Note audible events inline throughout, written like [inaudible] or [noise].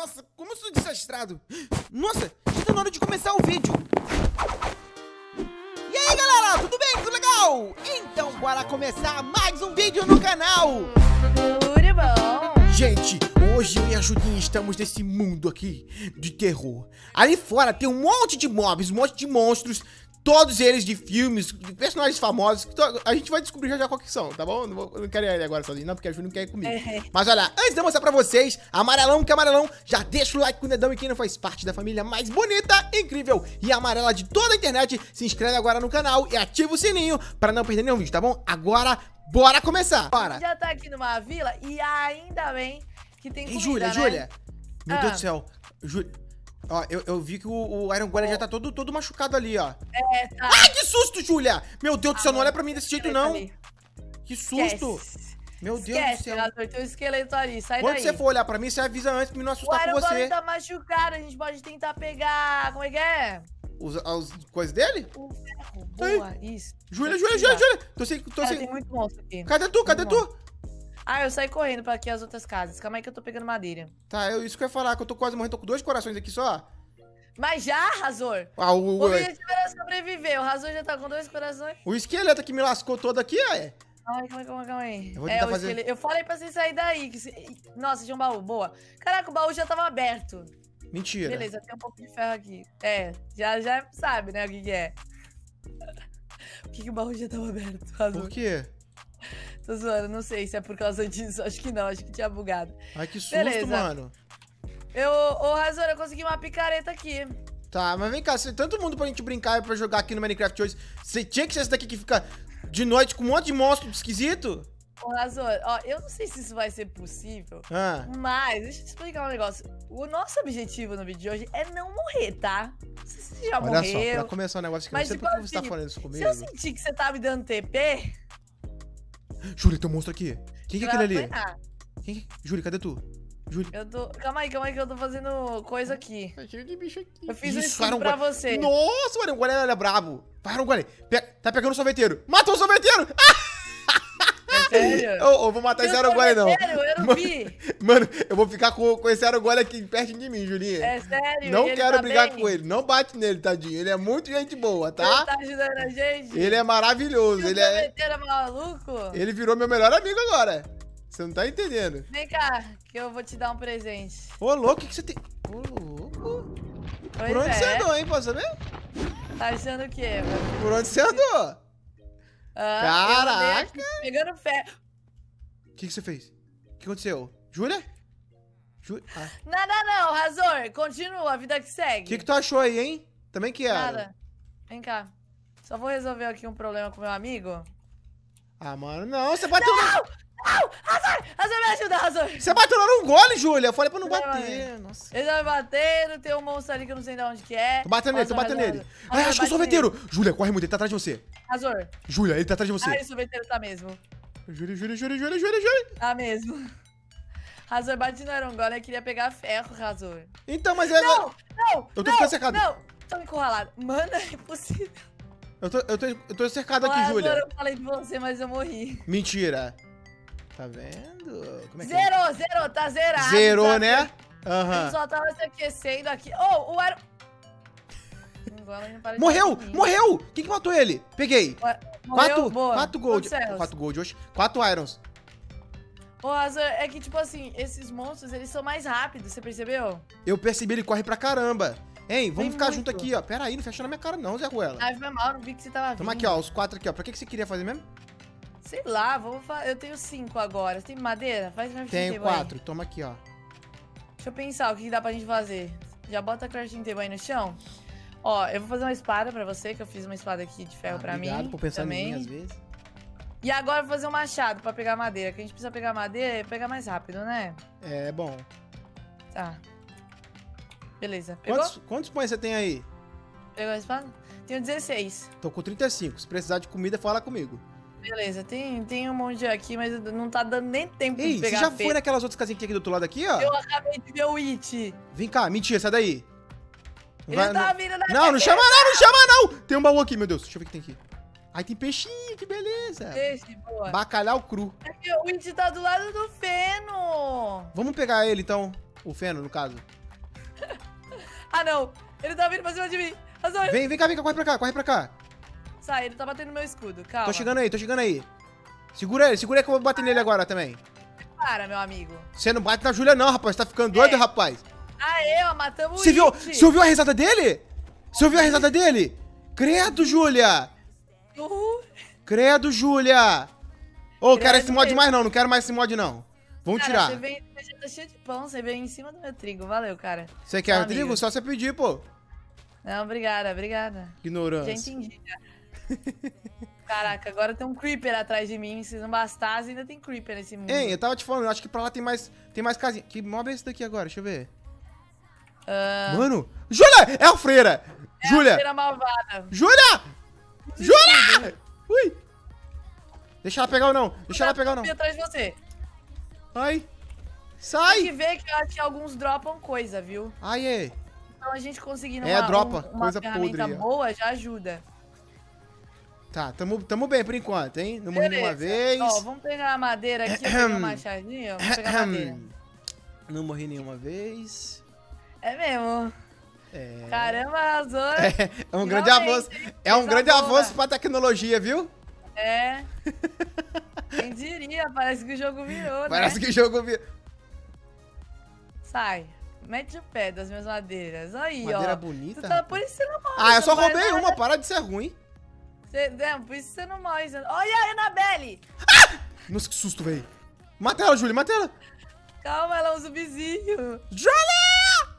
Nossa, como eu sou desastrado. Nossa, já tá na hora de começar o vídeo. E aí, galera, tudo bem? Tudo legal? Então, bora começar mais um vídeo no canal. Tudo bom? Gente, hoje eu e a Julinha estamos nesse mundo aqui de terror. Ali fora tem um monte de mobs, um monte de monstros, todos eles de filmes, de personagens famosos. A gente vai descobrir já já qual que são, tá bom? Não, vou, não quero ir agora sozinho, não, porque a Julinha não quer ir comigo. É. Mas olha, antes de eu mostrar pra vocês, amarelão que é amarelão, já deixa o like com o dedão e quem não faz parte da família mais bonita, incrível e amarela de toda a internet, se inscreve agora no canal e ativa o sininho pra não perder nenhum vídeo, tá bom? Agora, bora começar! Bora! Já tá aqui numa vila e ainda bem que tem Ei, comida, Júlia, né? Júlia! Meu Ah. Deus do céu! Júlia. Ó, eu, eu vi que o, o Iron Golem já tá todo, todo machucado ali, ó. É, tá. Ai, que susto, Júlia! Meu Deus do céu, Ah, não olha pra mim desse jeito, não! Que susto! Esquece. Meu Deus do Esquece, céu! Renato, tem um esqueleto ali, sai Quando daí. você for olhar pra mim, você avisa antes pra me não O assustar com Iron Golem você. tá machucado, a gente pode tentar pegar, como é que é? Os, as coisas dele? O ferro, boa, isso. Júlia, Júlia, Júlia, tirar. Júlia! Tô sem. Tô Cara, sem... tem muito monstro aqui. Cadê tu? Cadê Muito tu? Ah, eu saí correndo pra aqui as outras casas. Calma aí que eu tô pegando madeira. Tá, eu, isso que eu ia falar, que eu tô quase morrendo, tô com dois corações aqui só. Mas já, Razor? Ah, o, O objetivo era sobreviver. O Razor já tá com dois corações. o esqueleto que me lascou todo aqui, é. Calma aí, calma aí, calma aí, calma aí. Eu vou é, fazer- esqueleto. Eu falei pra você sair daí. Que você- Nossa, tinha um baú. Boa. Caraca, o baú já tava aberto. Mentira. Beleza, tem um pouco de ferro aqui. É, já, já sabe, né, o que que é. [laughs] Por que, que o baú já tava aberto? Razor? Por quê? Tô zoando, não sei se é por causa disso. Acho que não, acho que tinha bugado. Ai, que susto, Beleza. mano. Eu, ô, Razor, eu consegui uma picareta aqui. Tá, mas vem cá, se tanto mundo pra gente brincar e pra jogar aqui no Minecraft hoje, você tinha que ser esse daqui que fica de noite com um monte de monstro esquisito? Ô, Razor, ó, eu não sei se isso vai ser possível. Ah, Mas, deixa eu te explicar um negócio. O nosso objetivo no vídeo de hoje é não morrer, tá? Se você já olha só, morreu. pra começar um negócio que eu não Mas, sei tipo por que você tá assim, falando isso Se comigo. eu sentir que você tá me dando TP, Júlia, tem um monstro aqui. Quem que é aquele ali? apanhar. Quem que... Júlia, cadê tu? Júlia. Eu tô. Calma aí, calma aí, que eu tô fazendo coisa aqui. Tá cheio de bicho aqui. Eu fiz um Isso, Iron pra você. Nossa, o ele é brabo. Vai, Iron Golem. Pe- Tá pegando o sorveteiro. Matou o sorveteiro! É sério? Vou matar esse Golem, não. Sério, eu não [laughs] Mano, vi. Mano, eu vou ficar com, com esse Golem aqui perto de mim, Julinha. É sério. Não quero tá brigar bem? com ele. Não bate nele, tadinho. Ele é muito gente boa, Ele tá? tá ajudando a gente. Ele é maravilhoso. Ele é. é maluco? Ele virou meu melhor amigo agora. Você não tá entendendo. Vem cá, que eu vou te dar um presente. Ô, louco, o que, que você tem. Ô, louco. Pois Por onde é. você andou, hein? Posso saber? Tá achando o quê, mano? Por onde você andou? Ah, Caraca. Pegando ferro. O que, que você fez? O que aconteceu? Júlia? Júlia? Ah. Nada não, Razor. Continua, a vida que segue. O que, que tu achou aí, hein? Também quero. Nada. Vem cá. Só vou resolver aqui um problema com meu amigo. Ah, mano, não. Você bateu no. Razor! Razor, me ajuda, Razor! Você bateu lá no gole, Júlia. Eu falei pra não Não, bater. Nossa. Ele vai batendo, tem um monstro ali que eu não sei de onde que é. Tô batendo nele, tô batendo nele. Ai, acho que é o sorveteiro. Júlia, corre muito, ele tá atrás de você. Razor. Júlia, ele tá atrás de você. Ah, o sorveteiro tá mesmo. Júlia, Júlia, Júlia, Júlia, Júlia, Júlia. Tá mesmo. Razor, bate no Iron Golem, eu queria pegar ferro, Razor. Então, mas é. Não, não, Eu tô não, ficando cercado. Não, tô encurralado. Mano, é impossível. Eu tô, eu tô, eu tô cercado aqui, Razor, Júlia. eu falei de você, mas eu morri. Mentira. Tá vendo? Como é que é? Zerou, zerou, tá zerado. Zerou, tá né? Ele Aham. só tava se aquecendo aqui. Oh, o de Morreu! Morreu! Quem que matou ele? Peguei. Morreu? Quatro, quatro gold. Quatro gold, oxe. Quatro irons. Ô, Razor, é que, tipo assim, esses monstros, eles são mais rápidos, você percebeu? Eu percebi, ele corre pra caramba. Hein, vamos ficar muito. junto aqui, ó. Pera aí, não fecha na minha cara não, Zé Ruela. Ai, foi mal, não vi que você tava Toma vindo. aqui, ó, os quatro aqui, ó. Pra que, que você queria fazer mesmo? Sei lá, vamos fa... Eu tenho cinco agora. Você tem madeira? Faz crafting Tenho table aí. quatro, toma aqui, ó. Deixa eu pensar o que que dá pra gente fazer. Já bota a crafting table aí no chão. Ó, eu vou fazer uma espada pra você, que eu fiz uma espada aqui de ferro Ah, pra obrigado mim. por pensar também. em mim, às vezes. E agora eu vou fazer um machado pra pegar madeira, que a gente precisa pegar madeira e pegar mais rápido, né? É, bom. Tá. Beleza. Pegou? Quantos, quantos pães você tem aí? Pegou a espada? Tenho 16. Tô com 35. Se precisar de comida, fala comigo. Beleza, tem, tem um monte aqui, mas não tá dando nem tempo Ei, de você pegar já feio. foi naquelas outras casinhas que tem aqui do outro lado aqui, ó? Eu acabei de ver o It. Vem cá, mentira, sai daí. Ele Vai- tá vindo da Não, não chama não, não chama não! Tem um baú aqui, meu Deus. Deixa eu ver o que tem aqui. Ai, tem peixinho, que beleza. Peixe, boa. Bacalhau cru. É o It tá do lado do feno. Vamos pegar ele, então. O feno, no caso. [laughs] Ah, não. Ele tá vindo pra cima de mim. Vem, vem cá, vem cá, corre pra cá, corre pra cá. Sai, ele tá batendo no meu escudo. Calma. Tô chegando aí, tô chegando aí. Segura ele, segura aí que eu vou bater nele agora também. Para, meu amigo. Você não bate na Júlia não, rapaz. Tá ficando doido, É. rapaz. Aê, ó, matamos Você viu, você ouviu a risada dele? Você ouviu a risada dele? Credo, Júlia. Uhul. Credo, Júlia. Ô, quero Credo esse mod mais não, não quero mais esse mod não. Vamos Cara, tirar. Você, vem, você já tá cheio de pão, você veio em cima do meu trigo. Valeu, cara. Você quer trigo? amigo. Só você pedir, pô. Não, obrigada, obrigada. Já Ignorância. entendi, já. Caraca, agora tem um creeper atrás de mim. Se não bastasse, ainda tem creeper nesse mundo. Hein, eu tava te falando, eu acho que pra lá tem mais, tem mais casinha. Que mob é esse daqui agora? Deixa eu ver. Ah, Mano, Júlia! É a freira! Júlia! Feira malvada. Júlia! Júlia! Ui! Deixa ela pegar ou não? Deixa ela pegar ou não? Atrás de você. Ai! Tem que Sai! ver que eu acho que alguns dropam coisa, viu? Ai, é. Então a gente conseguindo É, uma, dropa, um- uma coisa ferramenta podre boa já ajuda. Tá, tamo, tamo bem por enquanto, hein? Não morri nenhuma vez. Ó, vamos pegar a madeira aqui, um machadinho, vamos pegar a madeira. Não morri nenhuma vez. É mesmo. É. Caramba, arrasou. [laughs] É, é um grande avanço. É um grande avanço pra tecnologia, viu? É. [laughs] Quem diria? Parece que o jogo virou, Parece né? que o jogo vi. Sai. Mete o pé das minhas madeiras. Aí, Madeira ó. bonita. Você tá, por isso você não morre. Ah, eu só roubei nada. uma, para de ser ruim. Você, não, por isso você não morre. Você... Olha a Annabelle! Nossa, que susto, velho. Mata ela, Júlia, mata ela. Calma, ela é um zumbizinho. Júlia!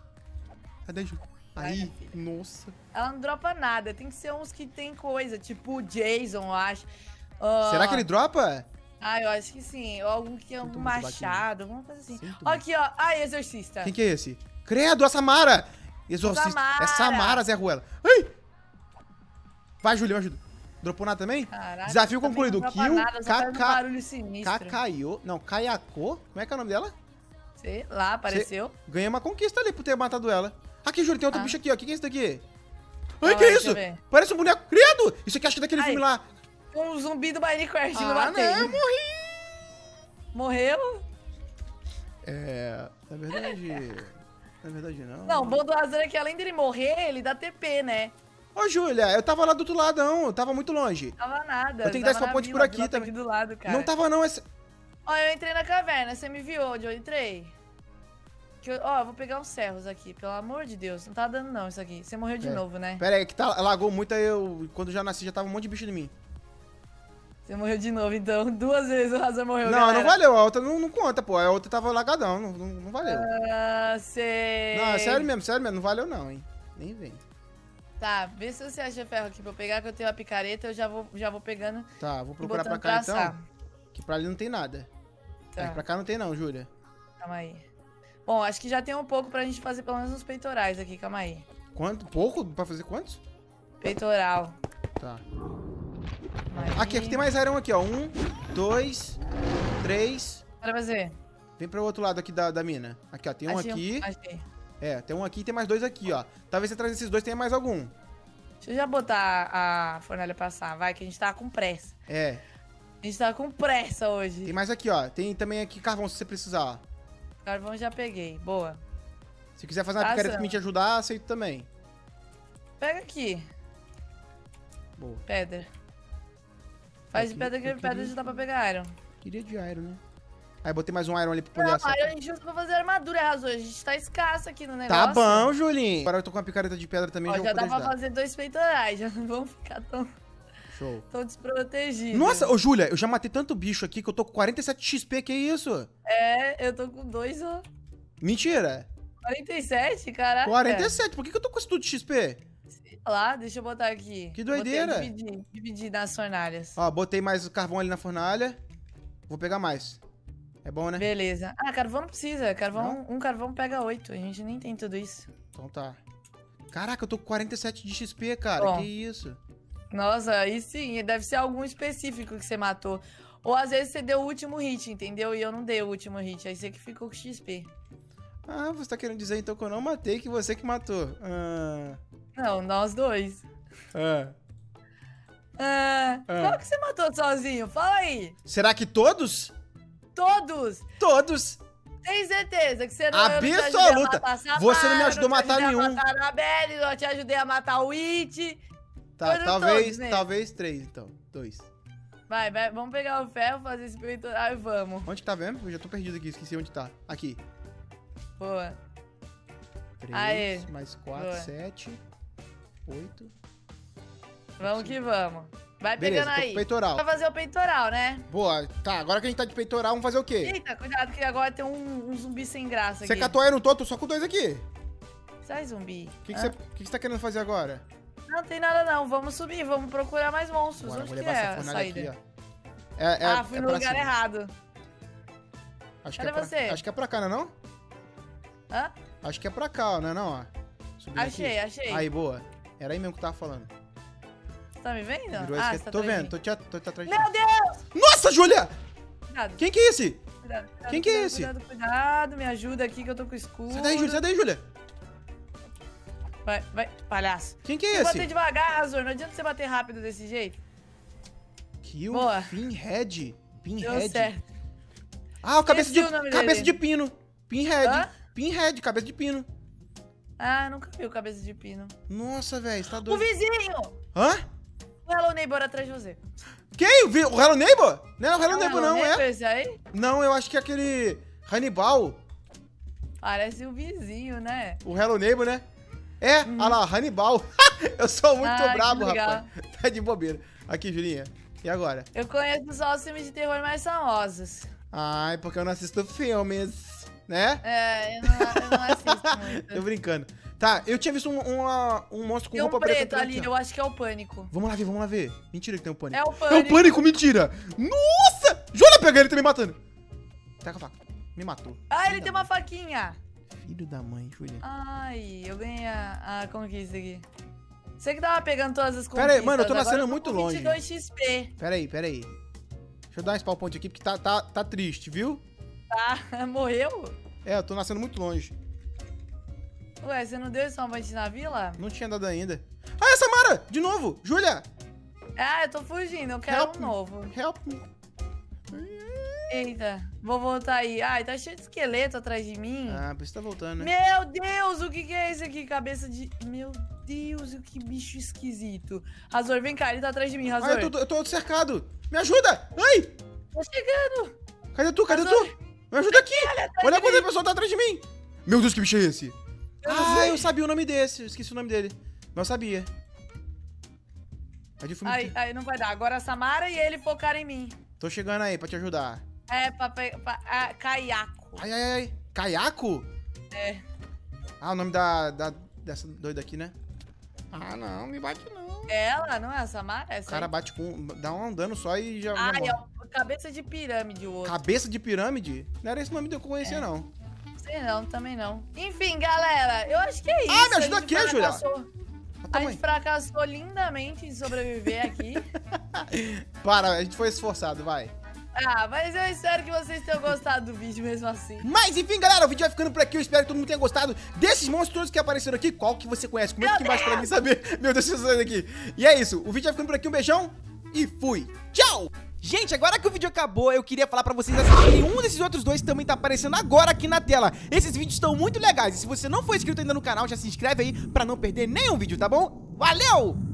Cadê Júlia? Aí, nossa. Ela não dropa nada. Tem que ser uns que tem coisa, tipo o Jason, eu acho. Ah, Será que ele dropa? Ah, eu acho que sim. Ou algum que é Sinto um muito machado, alguma coisa assim. Sinto Ó, muito. aqui, ó. Ai, exorcista. Quem que é esse? Credo, a Samara! Exorcista. Samara. É Samara, Zé Ruela. Ai! Vai, Júlia, me ajuda. Dropou nada também? Caraca, Desafio também concluído. não Kill, Kaká-. Kakaiô. Não, Kayako. Como é que é o nome dela? Sei lá, apareceu. Ganhei uma conquista ali por ter matado ela. Aqui, Júlia, tem outro Ah. bicho aqui, ó. O que que é esse daqui? Ai, que aí, isso? eu. Parece um boneco. Credo! Isso aqui acho que é daquele Ai. filme lá. Um zumbi do Minecraft Ah, bateu. não, morri. Morreu? É. Na verdade. na verdade, não. Não, o bom do Azar é que além dele morrer, ele dá TP, né? Ô, Júlia, eu tava lá do outro lado, não. Eu tava muito longe. Tava nada. Eu tenho que dar essa ponte por aqui tá também. aqui do lado, cara. Não tava, não. Esse... Ó, eu entrei na caverna, você me viu onde eu entrei? Que eu- ó, eu vou pegar uns serros aqui, pelo amor de Deus. Não tá dando não isso aqui. Você morreu de É. novo, né? Pera aí, que tá, lagou muito aí eu. Quando já nasci, já tava um monte de bicho em mim. Você morreu de novo, então. [laughs] Duas vezes o Razor morreu, não, galera. não valeu. A outra não, não conta, pô. A outra tava lagadão. Não, não, não valeu. Ah, sei. Não, é sério mesmo, sério mesmo. Não valeu, não, hein. Nem vem. Tá, vê se você acha ferro aqui pra eu pegar, que eu tenho a picareta, eu já vou, já vou pegando Tá, vou procurar pra cá pra então. Que pra ali não tem nada. Tá, Aqui pra cá não tem, não, Júlia. calma aí. Bom, acho que já tem um pouco pra gente fazer pelo menos uns peitorais aqui, calma aí. Quanto? Pouco? Pra fazer quantos? Peitoral. Tá. aí. Aqui, aqui tem mais iron aqui, ó. Um, dois, três. Bora fazer. Vem pro outro lado aqui da, da mina. Aqui, ó. Tem um Achei aqui. Achei. É, tem um aqui e tem mais dois aqui, ó. Talvez você traz esses dois tenha mais algum. Deixa eu já botar a fornalha passar, vai, que a gente tá com pressa. É. A gente tá com pressa hoje. Tem mais aqui, ó. Tem também aqui carvão se você precisar, ó. Carvão já peguei, boa. Se quiser fazer uma Passa. picareta pra mim te ajudar, aceito também. Pega aqui, Boa. pedra. Faz de pedra que pedra já dá pra pegar iron. Queria de iron, né? Aí botei mais um iron ali pra poder Não, assar. iron a gente usa pra fazer armadura, Razor. A gente tá escasso aqui no Tá negócio. bom, Julinho. Agora eu tô com uma picareta de pedra também, Ó, já já dá pra ajudar. fazer dois peitorais, já não vamos ficar tão, Show. tão desprotegidos. Nossa, ô Júlia, eu já matei tanto bicho aqui que eu tô com 47 XP, que isso? É, eu tô com dois, ó. Mentira. 47, caraca. 47, por que, que eu tô com esse tudo de XP? Sei lá, deixa eu botar aqui. Que Botei, doideira. dividir, dividir nas fornalhas. Ó, botei mais carvão ali na fornalha. Vou pegar mais. É bom, né? Beleza. Ah, carvão não precisa. Carvão, um carvão pega oito. A gente nem tem tudo isso. Então tá. Caraca, eu tô com 47 de XP, cara. Bom. Que isso? Nossa, aí sim, deve ser algum específico que você matou. Ou às vezes você deu o último hit, entendeu? E eu não dei o último hit. Aí você que ficou com XP. Ah, você tá querendo dizer então que eu não matei, que você que matou. Ah. Não, nós dois. ah. Ah, Ah. Qual que você matou sozinho? Fala aí. Será que todos? Todos! Todos! Tem certeza que você não, eu não a Absoluta. matar Samara, Você não me ajudou a não te matar ajudei nenhum. matar a Anabelle, não te ajudei a matar o It. Tá, talvez, todos, né? talvez três, então. Dois. Vai, vai, vamos pegar o ferro, fazer esse peitoral e vamos. Onde tá vendo? Eu já tô perdido aqui, esqueci onde tá. Aqui. Boa. Três, Aê. mais quatro, Boa. sete, oito. Vamos que vamos. Vai Beleza, pegando aí. peitoral. Vai fazer o peitoral, né? Boa, tá, agora que a gente tá de peitoral, vamos fazer o quê? Eita, cuidado que agora tem um, um zumbi sem graça Você aqui. catou eu não tô, tô só com dois aqui. Sai, zumbi. O que, que, Hã? você, que, que você tá querendo fazer agora? Não tem nada não, vamos subir, vamos procurar mais monstros. Agora, Onde que é essa a saída? aqui. É, é, ah, fui é no pra lugar cima. errado. Acho que Cadê é pra, você? Acho que é pra cá, não é não? Hã? Acho que é pra cá, não é não, ó. Subindo Achei, aqui. achei. Aí, boa. Era aí mesmo que eu tava falando. Você tá me vendo? Virou ah, esquerda. tá tô atrás de vendo, tô, te, tô, te atrás de Meu. Deus! Nossa, Júlia! Cuidado, Quem que é esse? cuidado, cuidado, Quem que é esse? Cuidado, cuidado, me ajuda aqui que eu tô com escuro. Sai daí, Júlia, sai daí, Júlia. Vai, vai, palhaço. Quem que é Tem que bater esse? devagar, Razor, não adianta você bater rápido desse jeito. Kill Boa. Pinhead. Deu Pinhead. certo. Ah, o cabeça de, o cabeça dele. de pino. Pinhead. Hã? Pinhead, cabeça de pino. Ah, nunca vi o cabeça de pino. Nossa, velho, você tá O doido. vizinho! Hã? O Hello Neighbor atrás de você. Quem? O Hello Neighbor? Não é o Hello Não, Neighbor, Hello não, Neighbor é? esse aí? Não, eu acho que é aquele Hannibal. Parece o vizinho, né? O Hello Neighbor, né? É, olha lá, Hannibal. [laughs] eu sou muito Ah, brabo, rapaz. [laughs] Tá de bobeira. Aqui, Julinha. E agora? Eu conheço só os filmes de terror mais famosos. Ai, porque eu não assisto filmes, né? É, eu não, eu não assisto [laughs] muito. Tô brincando. Tá, eu tinha visto um, uma- um monstro com Tem um roupa preta. preto atrás ali, aqui, eu acho que é o Pânico. Vamos lá ver, vamos lá ver. Mentira que tem um pânico. É o É o Pânico. pânico, mentira! Nossa! Júlia pega ele, tá me matando. Taca a faca. Me matou. Ah, Filho ele tem uma faquinha. mãe. Filho da mãe, Júlia. Ai, eu ganhei a, a conquista aqui. Você que tava pegando todas as conquistas. Pera aí, mano, eu tô nascendo muito longe. 22 XP, Pera aí, pera aí. Deixa eu dar um spawn point aqui, porque tá, tá, tá triste, viu? tá? [laughs] Morreu? É, eu tô nascendo muito longe. Ué, você não deu esse point na vila? Não tinha dado ainda. Ah, é Samara! De novo! Júlia! Ah, eu tô fugindo, eu quero Help um me. novo. Help me. Eita, vou voltar aí. Ai, tá cheio de esqueleto atrás de mim. Ah, por isso tá voltando, né? Meu Deus, o que que é esse aqui? Cabeça de... Meu Deus, que bicho esquisito. Razor, vem cá, ele tá atrás de mim, Razor. Ah, eu tô, eu tô cercado! Me ajuda! Ai! Tô chegando. Cadê tu? Cadê Razor. tu? Me ajuda aqui! Olha de quanta mim. pessoa tá atrás de mim! Meu Deus, que bicho é esse? Eu não Ah, eu sabia o nome desse. Eu esqueci o nome dele. Eu sabia. É de filme. Ai, ai, não vai dar. Agora a Samara e ele focaram em mim. Tô chegando aí pra te ajudar. É, pra, pe- pra ah, caiaco. Ai, ai, ai. Caiaco? É. Ah, o nome da, da dessa doida aqui, né? Ah, não, me bate não. É ela, não é a Samara? O Essa cara aí? bate com. dá um dano só e já. morre. é o cabeça de pirâmide o outro. Cabeça de pirâmide? Não era esse nome que eu conhecia, não. Sei não, também não. Enfim, galera, eu acho que é isso. Ah, me ajuda aqui, Olha o A gente fracassou lindamente em sobreviver aqui. [laughs] Para, a gente foi esforçado, vai. ah, mas eu espero que vocês tenham gostado do vídeo mesmo assim. Mas enfim, galera, o vídeo vai ficando por aqui. Eu espero que todo mundo tenha gostado desses monstros que apareceram aqui. Qual que você conhece? Comenta aqui embaixo pra mim saber. [laughs] Meu Deus, vocês aqui. E é isso. O vídeo vai ficando por aqui. Um beijão e fui. Tchau! Gente, agora que o vídeo acabou, eu queria falar pra vocês assistirem um desses outros dois que também tá aparecendo agora aqui na tela. Esses vídeos estão muito legais. E se você não for inscrito ainda no canal, já se inscreve aí pra não perder nenhum vídeo, tá bom? Valeu!